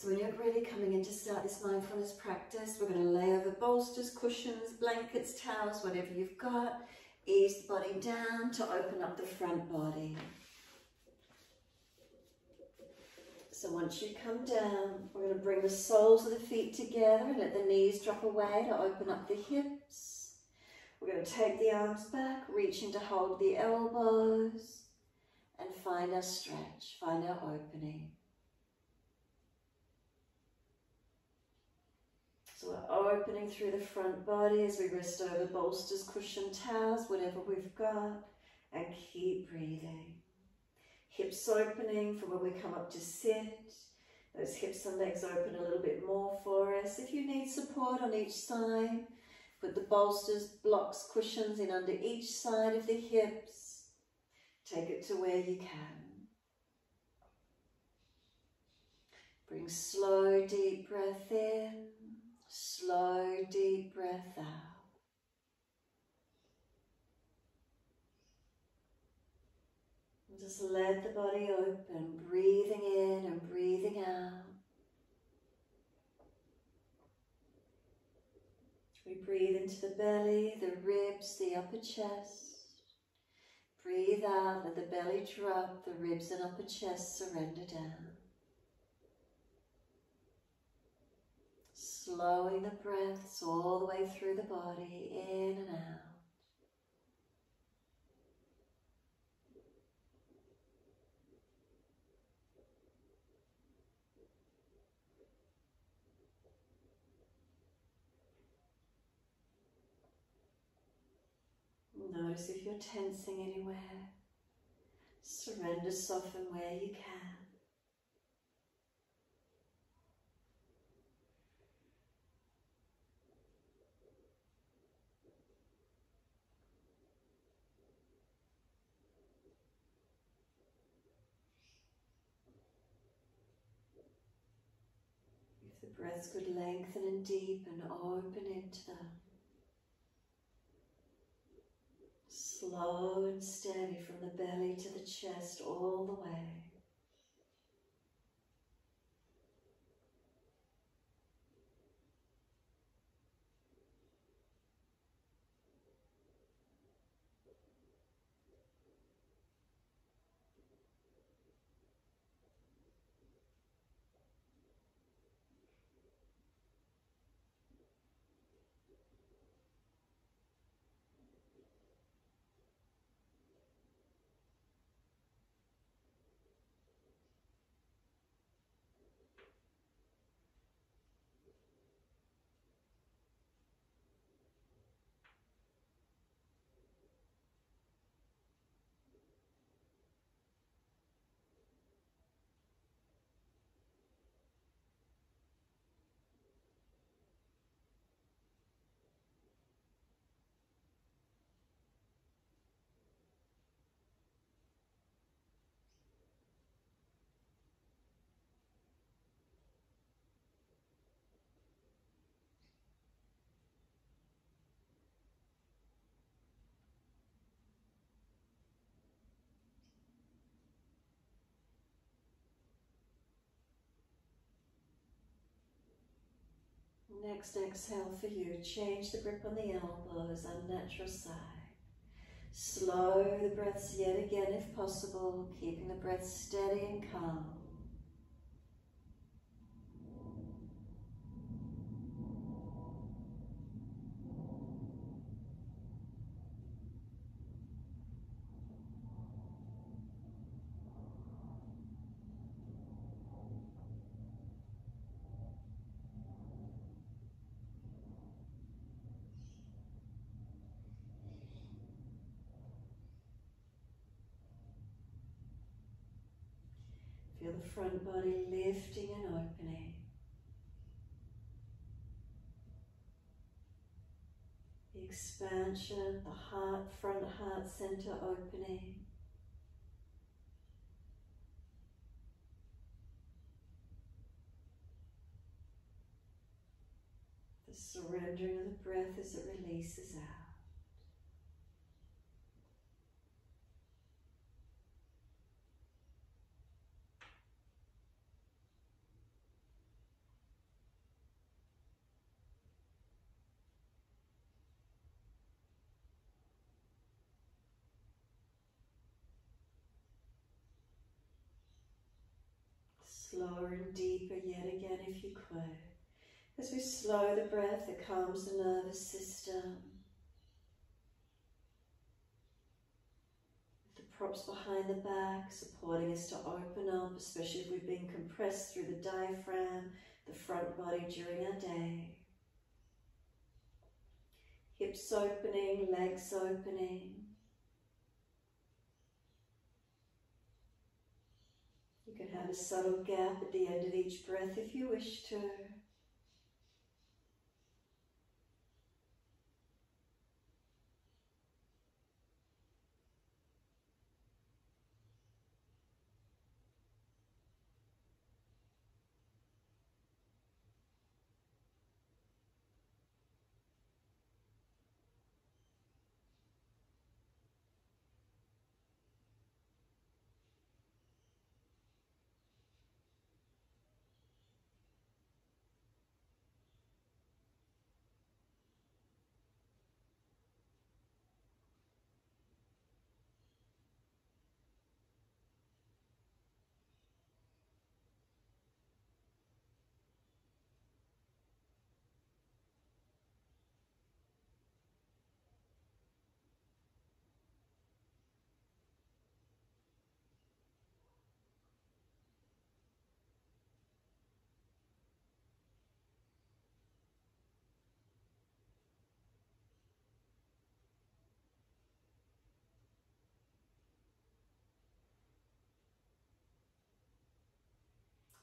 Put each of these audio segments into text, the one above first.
So when you're really coming in to start this mindfulness practice, we're going to lay over bolsters, cushions, blankets, towels, whatever you've got. Ease the body down to open up the front body. So once you come down, we're going to bring the soles of the feet together and let the knees drop away to open up the hips. We're going to take the arms back, reaching to hold the elbows and find our stretch, find our opening. So we're opening through the front body as we rest over bolsters, cushion, towels, whatever we've got, and keep breathing hips opening from when we come up to sit. Those hips and legs open a little bit more for us. If you need support on each side, put the bolsters, blocks, cushions in under each side of the hips. Take it to where you can. Bring slow, deep breath in, slow, deep breath out. And Just let the body open, breathing in and breathing out. We breathe into the belly, the ribs, the upper chest. Breathe out, let the belly drop, the ribs and upper chest surrender down. Slowing the breaths all the way through the body, in and out. Notice if you're tensing anywhere. Surrender, soften where you can. Breaths could lengthen and deepen, open into them. slow and steady from the belly to the chest all the way. Next exhale for you, change the grip on the elbows, unnatural side. Slow the breaths yet again if possible, keeping the breath steady and calm. Front body lifting and opening. The expansion, the heart, front heart center opening. The surrendering of the breath as it releases out. And deeper yet again if you could. As we slow the breath that calms the nervous system. The props behind the back supporting us to open up, especially if we've been compressed through the diaphragm, the front body during our day. Hips opening, legs opening. Can have a subtle gap at the end of each breath if you wish to.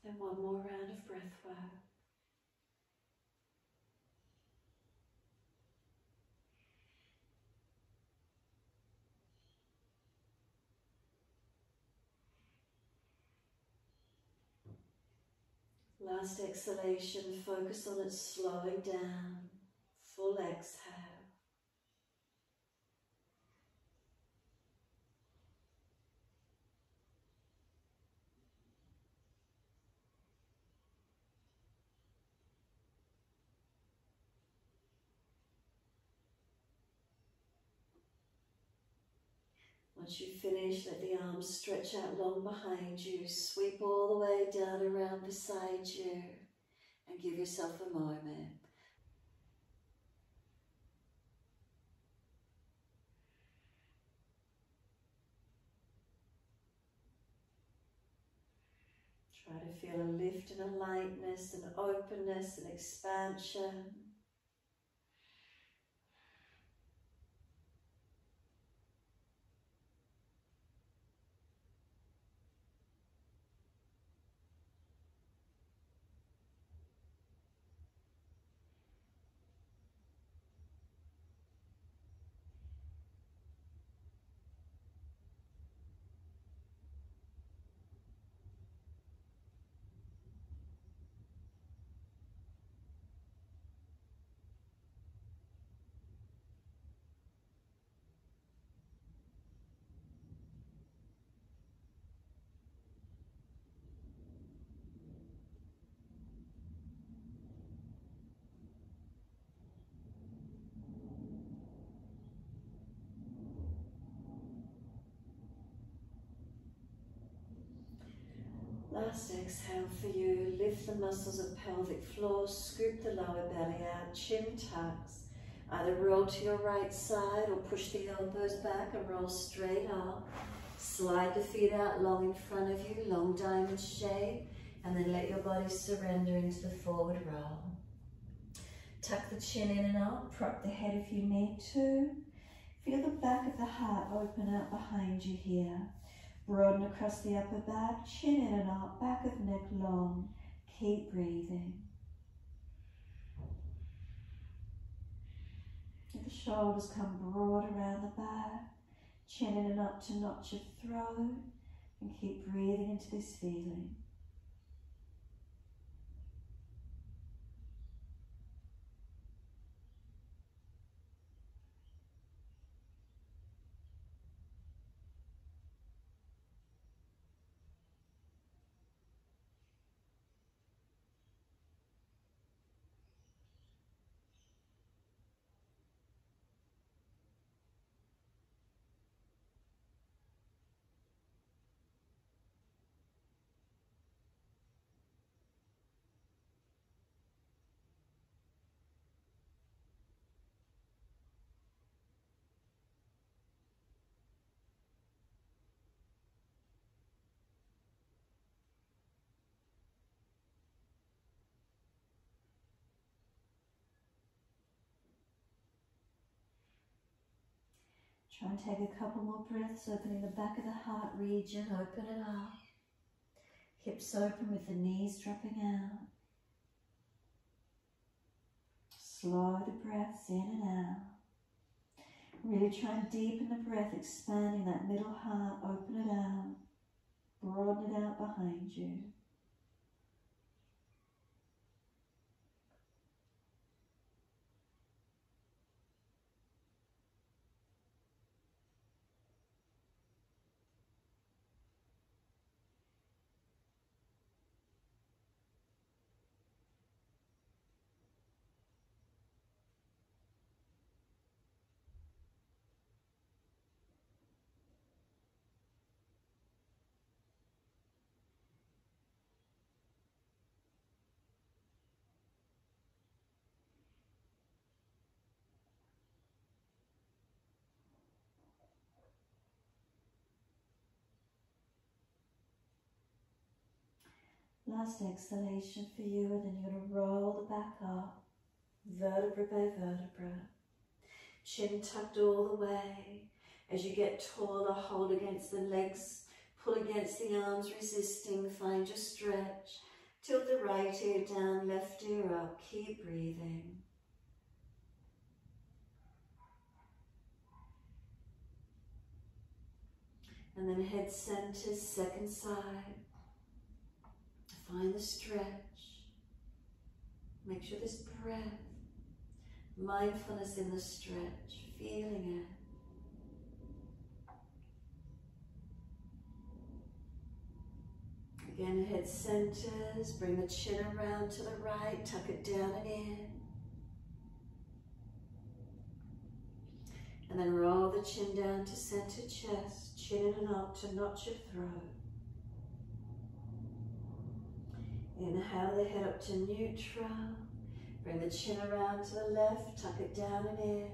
And one more round of breath work. Last exhalation, focus on it slowing down. Full exhale. Once you finish, let the arms stretch out long behind you, sweep all the way down around beside you, and give yourself a moment. Try to feel a lift and a lightness, an openness, an expansion. Last exhale for you, lift the muscles of pelvic floor, scoop the lower belly out, chin tucks. Either roll to your right side or push the elbows back and roll straight up. Slide the feet out long in front of you, long diamond shape, and then let your body surrender into the forward roll. Tuck the chin in and up, prop the head if you need to. Feel the back of the heart open out behind you here. Broaden across the upper back, chin in and up, back of neck long. Keep breathing. Let the shoulders come broad around the back, chin in and up to notch your throat, and keep breathing into this feeling. Try and take a couple more breaths, opening the back of the heart region, open it up. Hips open with the knees dropping out. Slow the breaths in and out. Really try and deepen the breath, expanding that middle heart, open it out, broaden it out behind you. Last exhalation for you, and then you're going to roll the back up, vertebra by vertebra. Chin tucked all the way. As you get taller, hold against the legs, pull against the arms, resisting, find your stretch. Tilt the right ear down, left ear up, keep breathing. And then head center, second side. Find the stretch. Make sure this breath, mindfulness in the stretch, feeling it. Again, head centers, bring the chin around to the right, tuck it down and in. And then roll the chin down to center chest, chin in and up to notch your throat. Inhale the head up to neutral. Bring the chin around to the left, tuck it down and in.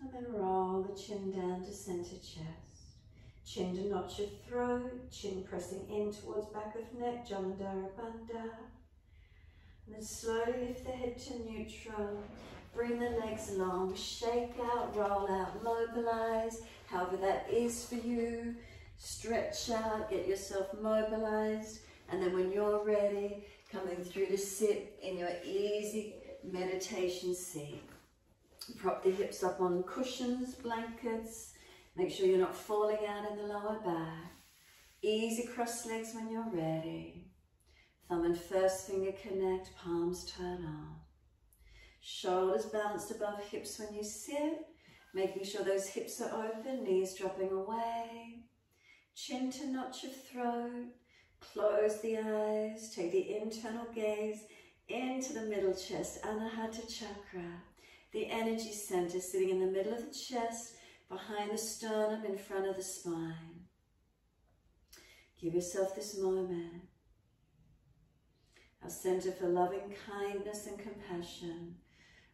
And then roll the chin down to center chest. Chin to notch your throat, chin pressing in towards back of neck, Jalandhara Bandha. And then slowly lift the head to neutral. Bring the legs along, shake out, roll out, mobilize, however that is for you. Stretch out, get yourself mobilized. And then when you're ready, coming through to sit in your easy meditation seat. Prop the hips up on cushions, blankets. Make sure you're not falling out in the lower back. Easy cross legs when you're ready. Thumb and first finger connect, palms turn on. Shoulders balanced above hips when you sit, making sure those hips are open, knees dropping away. Chin to notch of throat, close the eyes, take the internal gaze into the middle chest, Anahata Chakra, the energy center sitting in the middle of the chest, behind the sternum, in front of the spine. Give yourself this moment our center for loving kindness and compassion.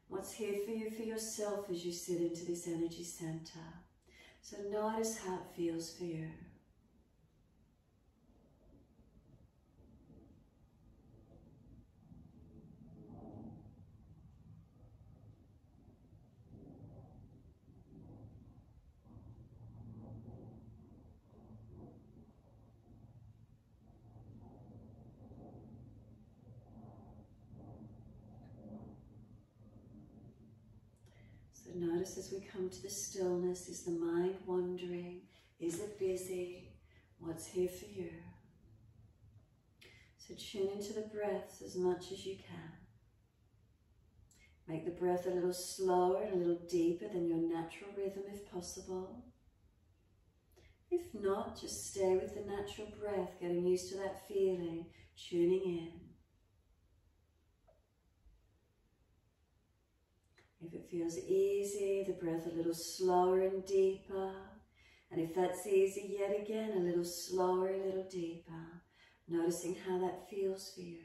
What's here for you for yourself as you sit into this energy center. So notice how it feels for you. notice as come to the stillness, is the mind wandering? Is it busy? What's here for you? So tune into the breaths as much as you can. Make the breath a little slower and a little deeper than your natural rhythm if possible. If not, just stay with the natural breath, getting used to that feeling, tuning in. If it feels easy, the breath a little slower and deeper. And if that's easy, yet again, a little slower, a little deeper. Noticing how that feels for you.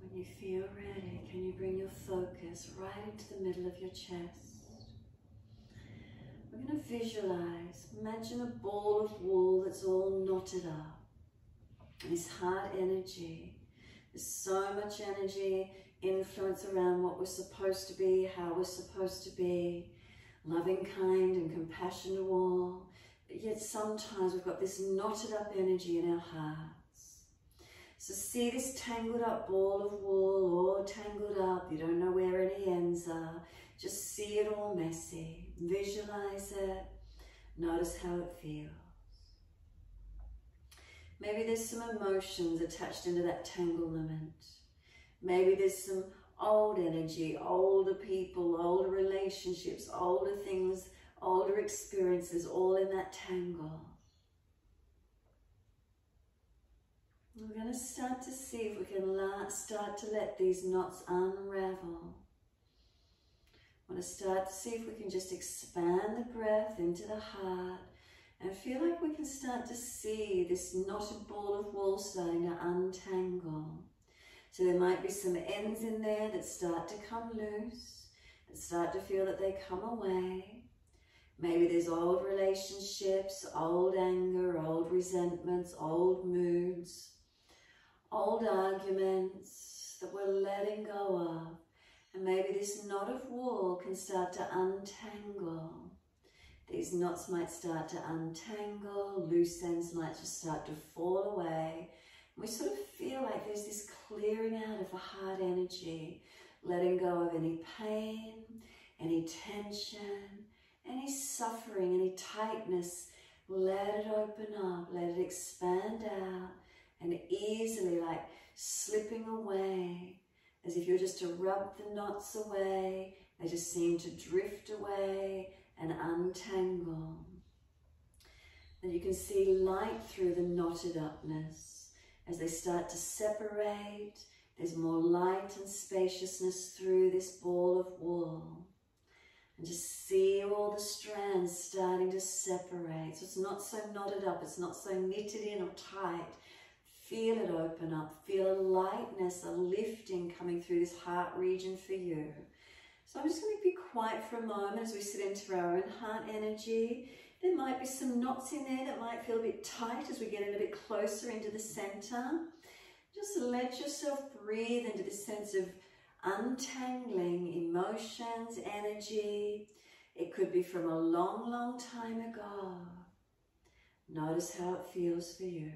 When you feel ready, can you bring your focus right into the middle of your chest? We're going to visualize, imagine a ball of wool that's all knotted up. This heart energy. There's so much energy, influence around what we're supposed to be, how we're supposed to be, loving, kind and compassion to all. But yet sometimes we've got this knotted up energy in our hearts. So see this tangled up ball of wool, all tangled up, you don't know where any ends are. Just see it all messy. Visualize it. Notice how it feels. Maybe there's some emotions attached into that tanglement. Maybe there's some old energy, older people, older relationships, older things, older experiences, all in that tangle. We're going to start to see if we can start to let these knots unravel. I want to start to see if we can just expand the breath into the heart and feel like we can start to see this knotted ball of wool starting to untangle. So there might be some ends in there that start to come loose, that start to feel that they come away. Maybe there's old relationships, old anger, old resentments, old moods, old arguments that we're letting go of. And maybe this knot of wool can start to untangle. These knots might start to untangle, loose ends might just start to fall away. We sort of feel like there's this clearing out of the heart energy, letting go of any pain, any tension, any suffering, any tightness. Let it open up, let it expand out and easily like slipping away as if you're just to rub the knots away. They just seem to drift away and untangle. And you can see light through the knotted upness. As they start to separate, there's more light and spaciousness through this ball of wool. And just see all the strands starting to separate. So it's not so knotted up, it's not so knitted in or tight. Feel it open up. Feel a lightness, a lifting coming through this heart region for you. So I'm just going to be quiet for a moment as we sit into our own heart energy. There might be some knots in there that might feel a bit tight as we get a bit closer into the center. Just let yourself breathe into this sense of untangling emotions, energy. It could be from a long, long time ago. Notice how it feels for you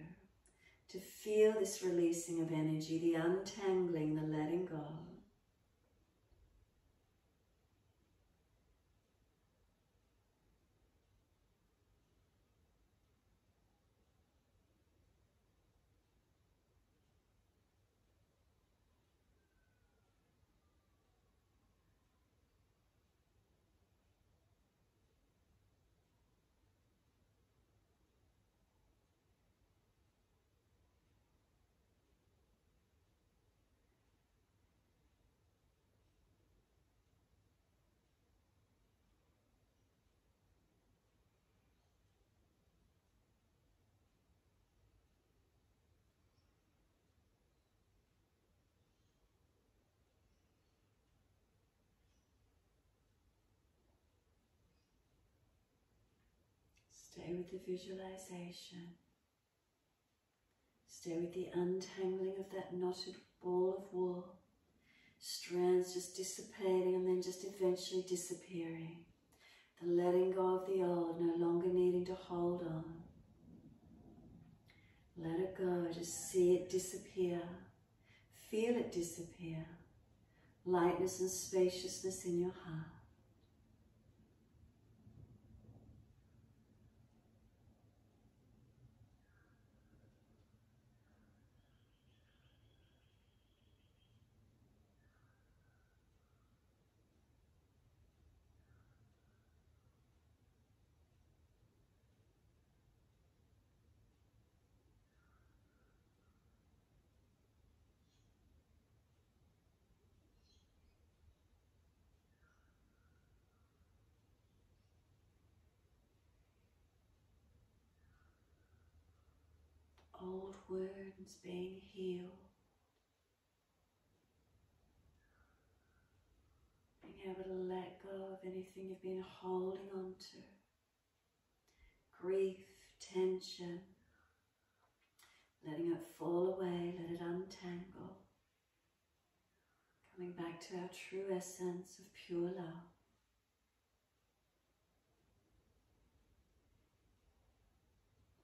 to feel this releasing of energy, the untangling, the letting go. Stay with the visualization. Stay with the untangling of that knotted ball of wool. Strands just dissipating and then just eventually disappearing. The letting go of the old, no longer needing to hold on. Let it go, just see it disappear. Feel it disappear. Lightness and spaciousness in your heart. old wounds being healed. Being able to let go of anything you've been holding on to. Grief, tension, letting it fall away, let it untangle. Coming back to our true essence of pure love.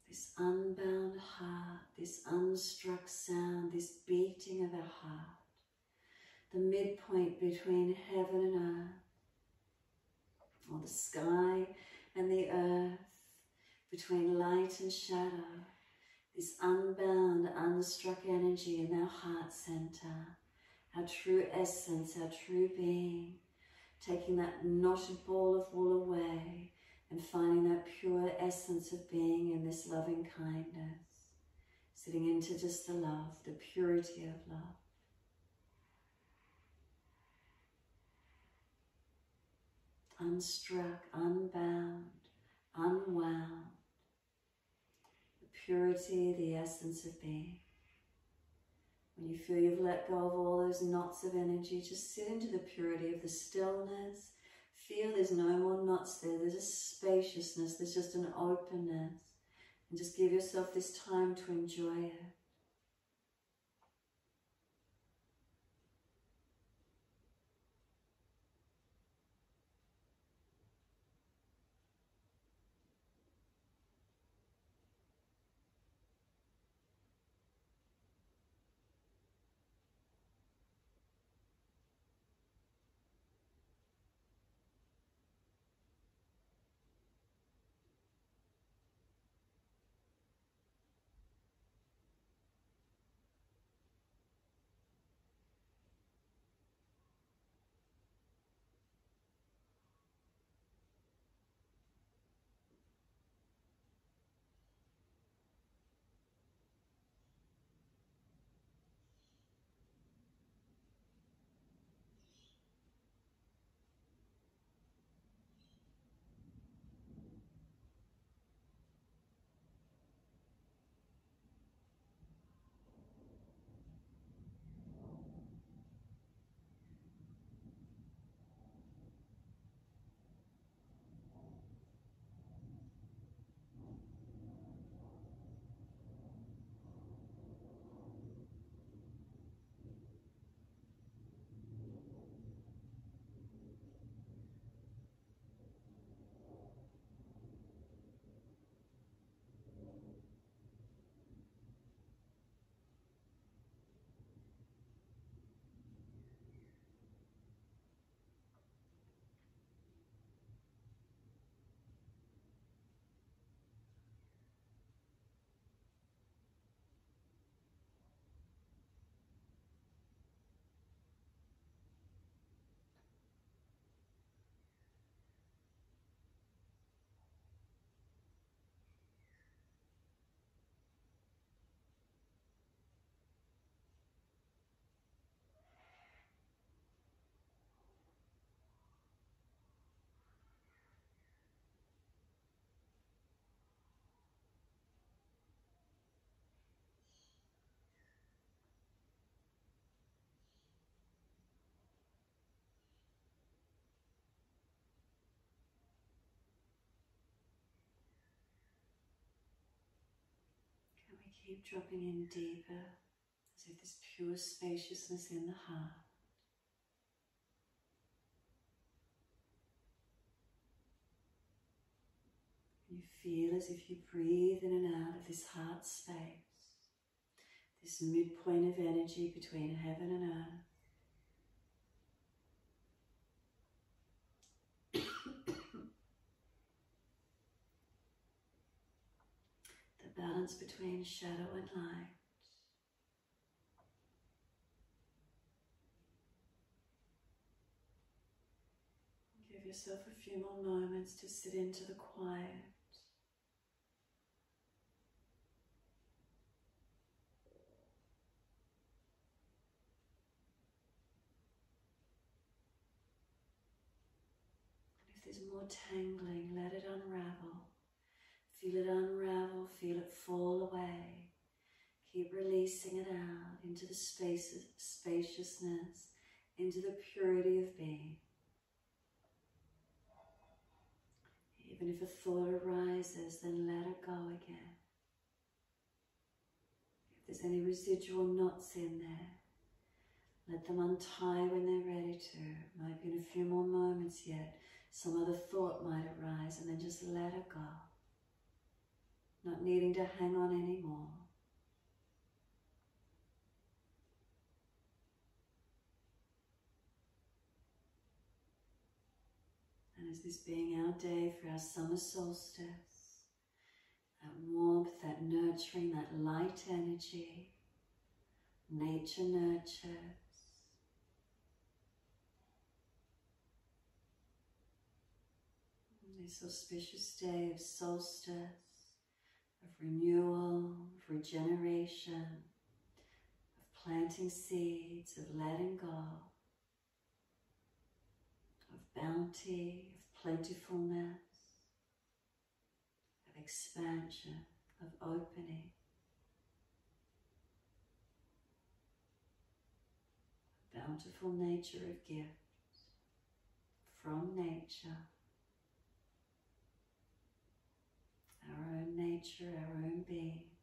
This un this unstruck sound, this beating of our heart, the midpoint between heaven and earth, or the sky and the earth, between light and shadow, this unbound, unstruck energy in our heart center, our true essence, our true being, taking that knotted ball of wool away and finding that pure essence of being in this loving kindness, sitting into just the love, the purity of love. Unstruck, unbound, unwound, the purity, the essence of being. When you feel you've let go of all those knots of energy, just sit into the purity of the stillness, Feel there's no more knots there. There's a spaciousness. There's just an openness. And just give yourself this time to enjoy it. Keep dropping in deeper as if there's pure spaciousness in the heart. You feel as if you breathe in and out of this heart space, this midpoint of energy between heaven and earth. Balance between shadow and light. Give yourself a few more moments to sit into the quiet. And if there's more tangling, let it unravel. Feel it unravel, feel it fall away. Keep releasing it out into the spaces, spaciousness, into the purity of being. Even if a thought arises, then let it go again. If there's any residual knots in there, let them untie when they're ready to. Might be in a few more moments yet. Some other thought might arise and then just let it go. Not needing to hang on anymore. And as this being our day for our summer solstice, that warmth, that nurturing, that light energy, nature nurtures. This auspicious day of solstice, of renewal, of regeneration, of planting seeds, of letting go, of bounty, of plentifulness, of expansion, of opening. bountiful nature of gifts from nature, our own nature, our own being.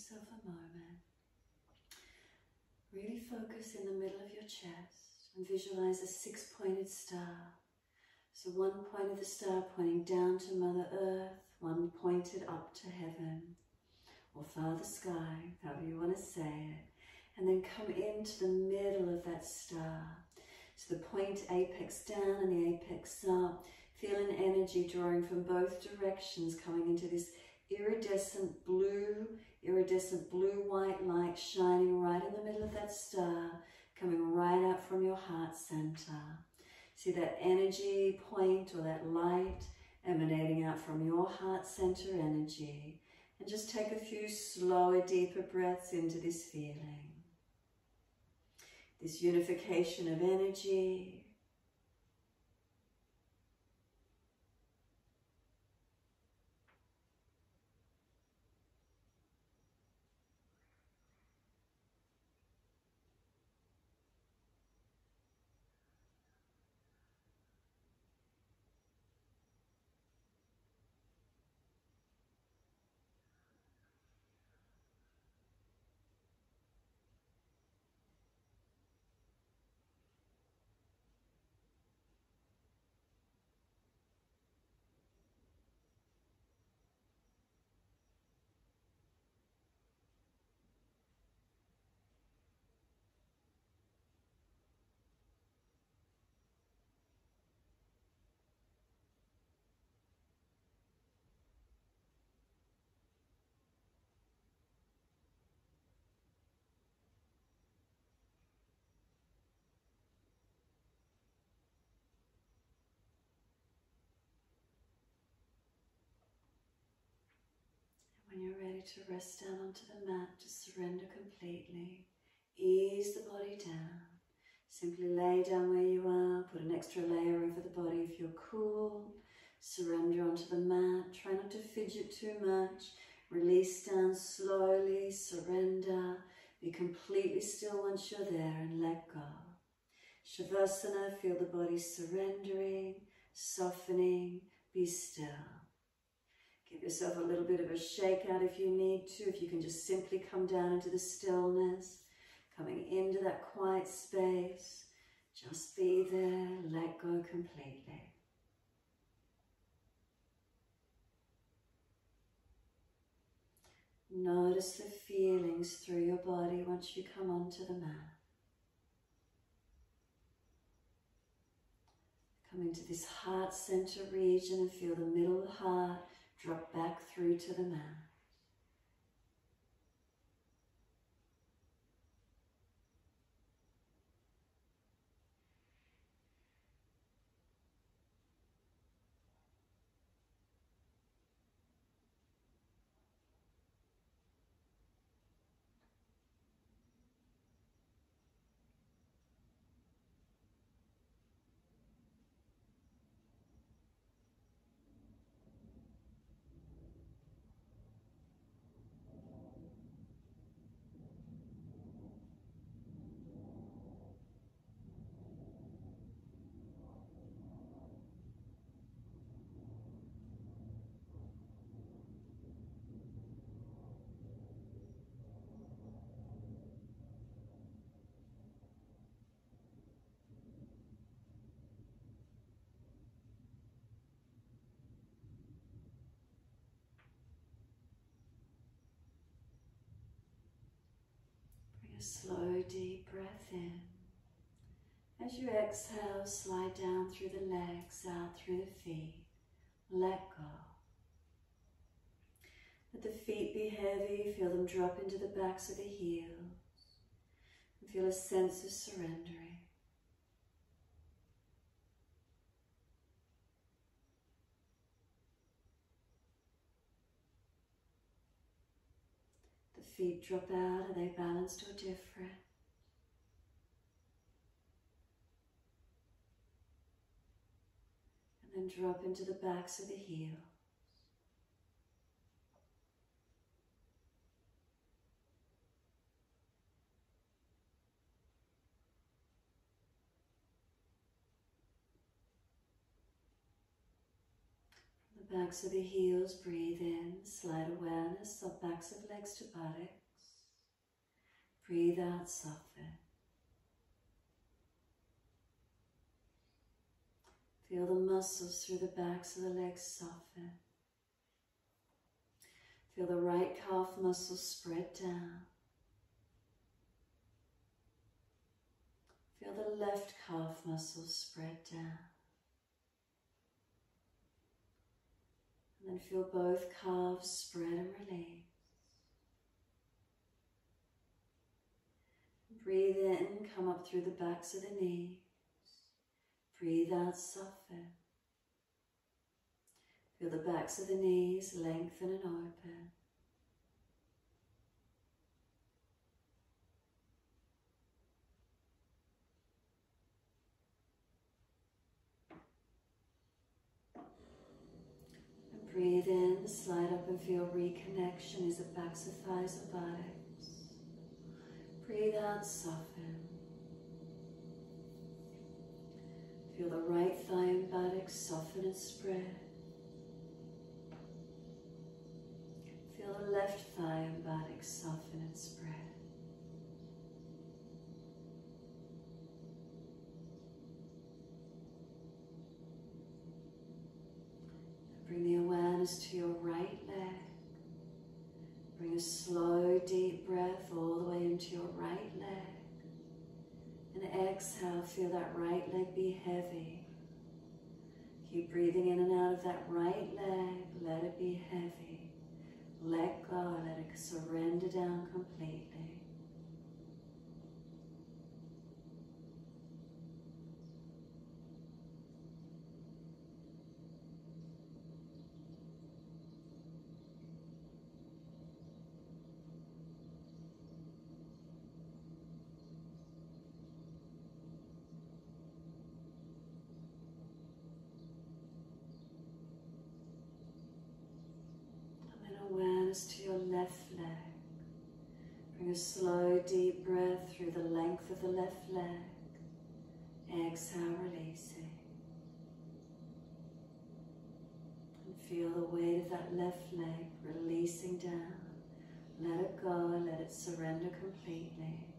Yourself a moment. Really focus in the middle of your chest and visualize a six-pointed star. So one point of the star pointing down to Mother Earth, one pointed up to heaven or Father Sky, however you want to say it. And then come into the middle of that star. So the point apex down and the apex up. Feel an energy drawing from both directions coming into this iridescent blue iridescent blue-white light shining right in the middle of that star, coming right out from your heart center. See that energy point or that light emanating out from your heart center energy. And just take a few slower, deeper breaths into this feeling. this unification of energy. When you're ready to rest down onto the mat, just surrender completely. Ease the body down. Simply lay down where you are, put an extra layer over the body if you're cool. Surrender onto the mat. Try not to fidget too much. Release down slowly, surrender. Be completely still once you're there and let go. Shavasana, feel the body surrendering, softening, be still. Give yourself a little bit of a shake out if you need to, if you can just simply come down into the stillness, coming into that quiet space. Just be there, let go completely. Notice the feelings through your body once you come onto the mat. Come into this heart center region and feel the middle of the heart Drop back through to the mat. A slow, deep breath in. As you exhale, slide down through the legs, out through the feet. Let go. Let the feet be heavy, feel them drop into the backs of the heels. And feel a sense of surrendering. Feet drop out? Are they balanced or different? And then drop into the backs of the heels. Backs of the heels, breathe in, slide awareness of backs of legs to buttocks. Breathe out, soften. Feel the muscles through the backs of the legs soften. Feel the right calf muscles spread down. Feel the left calf muscles spread down. And feel both calves spread and release. Breathe in, come up through the backs of the knees. Breathe out, soften. Feel the backs of the knees lengthen and open. And slide up and feel reconnection. Is it backs or thighs or buttocks? Breathe out, soften. Feel the right thigh and buttocks soften and spread. Feel the left thigh and buttocks soften and spread. Bring the awareness to your right leg. Bring a slow, deep breath all the way into your right leg. And exhale, feel that right leg be heavy. Keep breathing in and out of that right leg. Let it be heavy. Let go, let it surrender down completely. to your left leg. A slow, deep breath through the length of the left leg. Exhale, releasing. And feel the weight of that left leg releasing down. Let it go, let it surrender completely.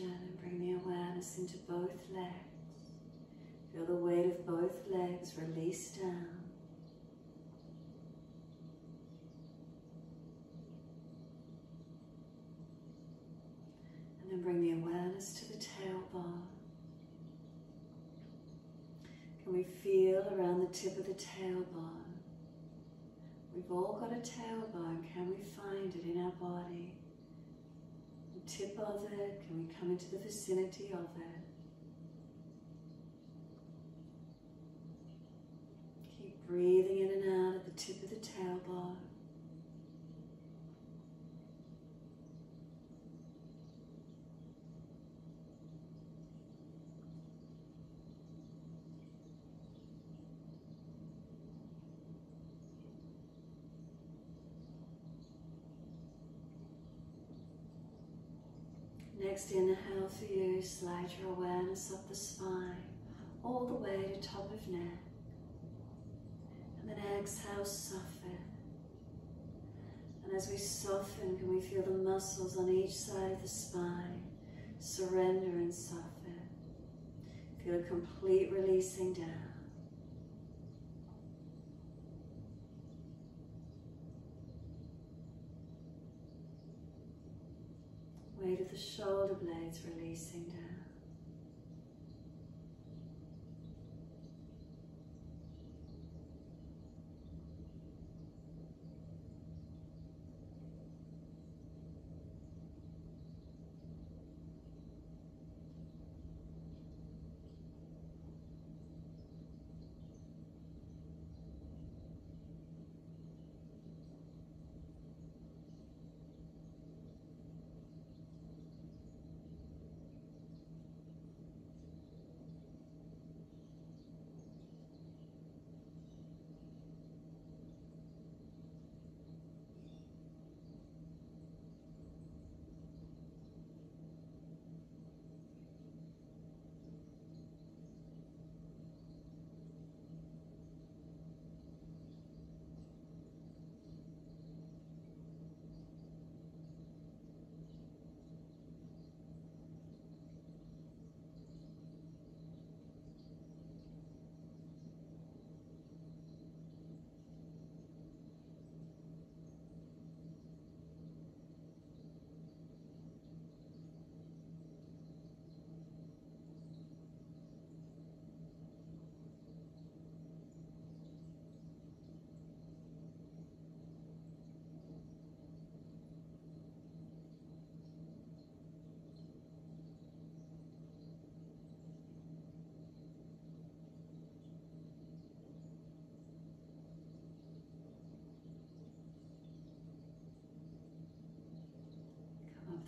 And bring the awareness into both legs. Feel the weight of both legs release down. And then bring the awareness to the tailbone. Can we feel around the tip of the tailbone? We've all got a tailbone. Can we find it in our body? Tip of it? Can we come into the vicinity of it? Keep breathing in and out at the tip of the tailbone. Next inhale for you, slide your awareness up the spine, all the way to top of neck. And then exhale, soften. And as we soften, can we feel the muscles on each side of the spine surrender and soften. Feel a complete releasing down. weight of the shoulder blades releasing down.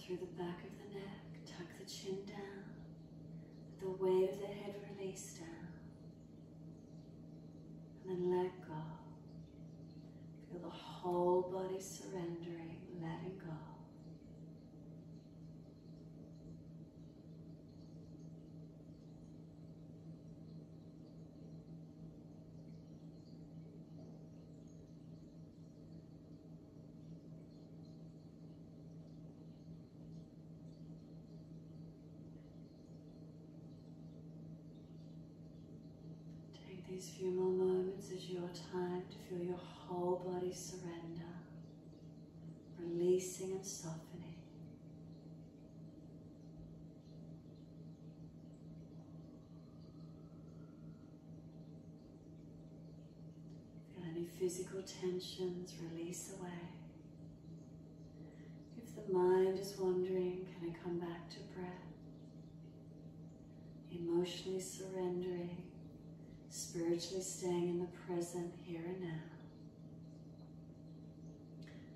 Through the back of the neck, tuck the chin down, the weight of the head released down, and then let go. Feel the whole body surrendering, letting go. Take these few more moments as your time to feel your whole body surrender, releasing and softening. Feel any physical tensions release away. If the mind is wandering, can it come back to breath? Emotionally surrendering spiritually staying in the present here and now.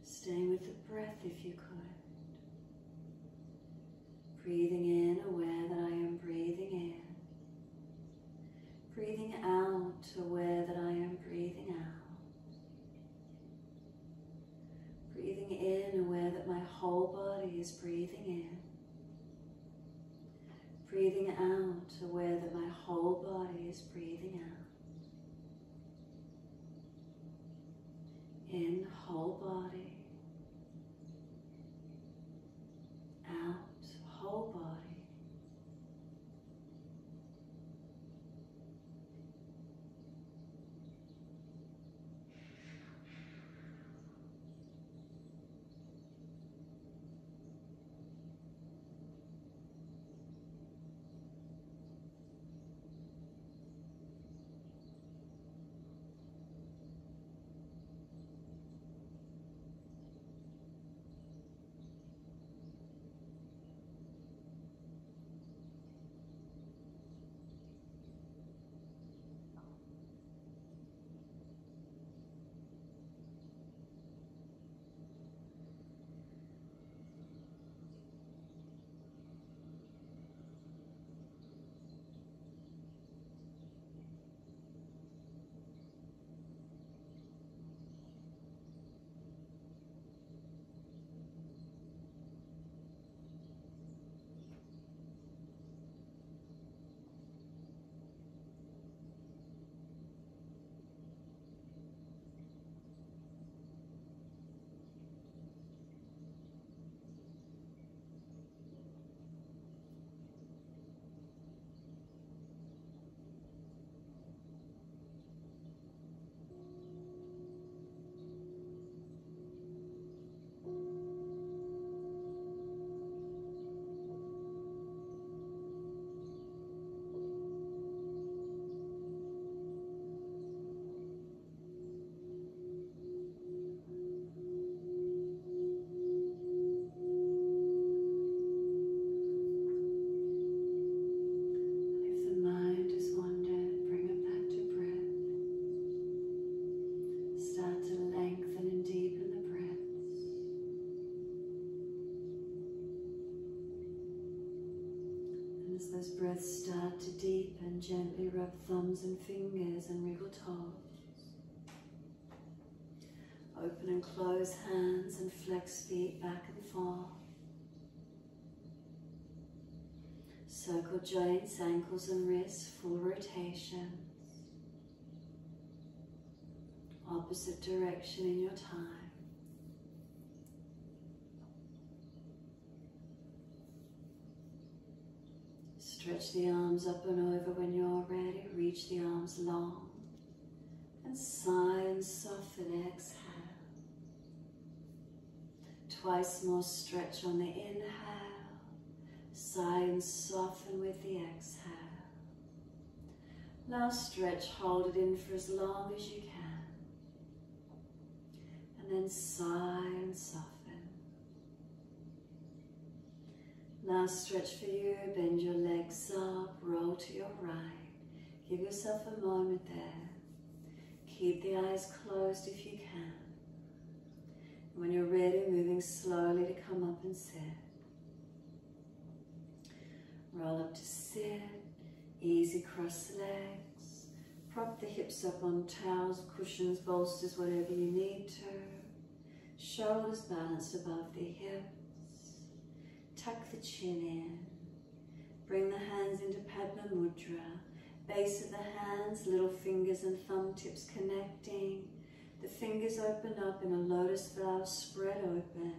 Staying with the breath if you could. Breathing in, aware that I am breathing in. Breathing out, aware that I am breathing out. Breathing in, aware that my whole body is breathing in. Breathing out, aware that my whole body is breathing out. In, whole body. To deepen, gently rub thumbs and fingers and wriggle toes. Open and close hands and flex feet back and forth. Circle joints, ankles and wrists, full rotations. Opposite direction in your time. Stretch the arms up and over when you're ready. Reach the arms long. And sigh and soften, exhale. Twice more stretch on the inhale. Sigh and soften with the exhale. Now stretch, hold it in for as long as you can. And then sigh and soften. Last stretch for you, bend your legs up, roll to your right. Give yourself a moment there. Keep the eyes closed if you can. When you're ready, moving slowly to come up and sit. Roll up to sit, easy cross legs. Prop the hips up on towels, cushions, bolsters, whatever you need to. Shoulders balanced above the hips. Tuck the chin in. Bring the hands into Padma Mudra. Base of the hands, little fingers and thumb tips connecting. The fingers open up in a lotus flower spread open.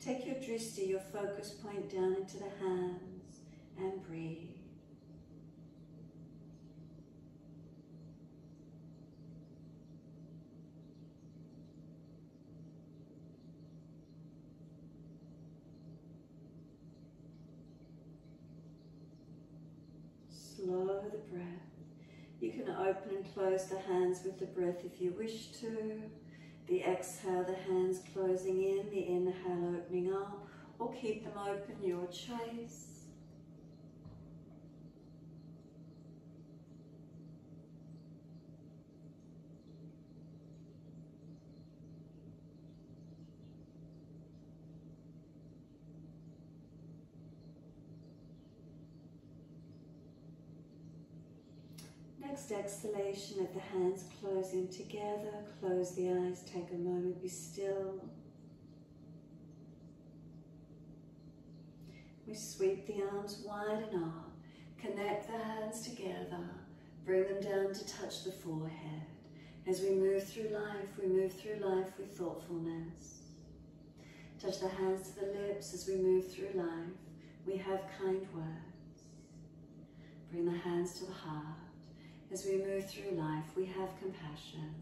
Take your drishti, your focus point down into the hands and breathe. Slow the breath. You can open and close the hands with the breath if you wish to. The exhale, the hands closing in, the inhale opening up, or keep them open, your choice. Exhalation, let the hands close in together. Close the eyes, take a moment, be still. We sweep the arms wide and up. Connect the hands together. Bring them down to touch the forehead. As we move through life, we move through life with thoughtfulness. Touch the hands to the lips as we move through life. We have kind words. Bring the hands to the heart. As we move through life, we have compassion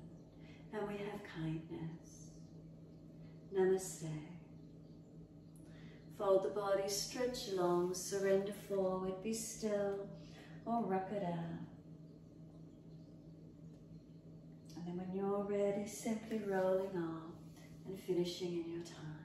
and we have kindness. Namaste. Fold the body, stretch long, surrender forward, be still, or rock it out. And then when you're ready, simply rolling off and finishing in your time.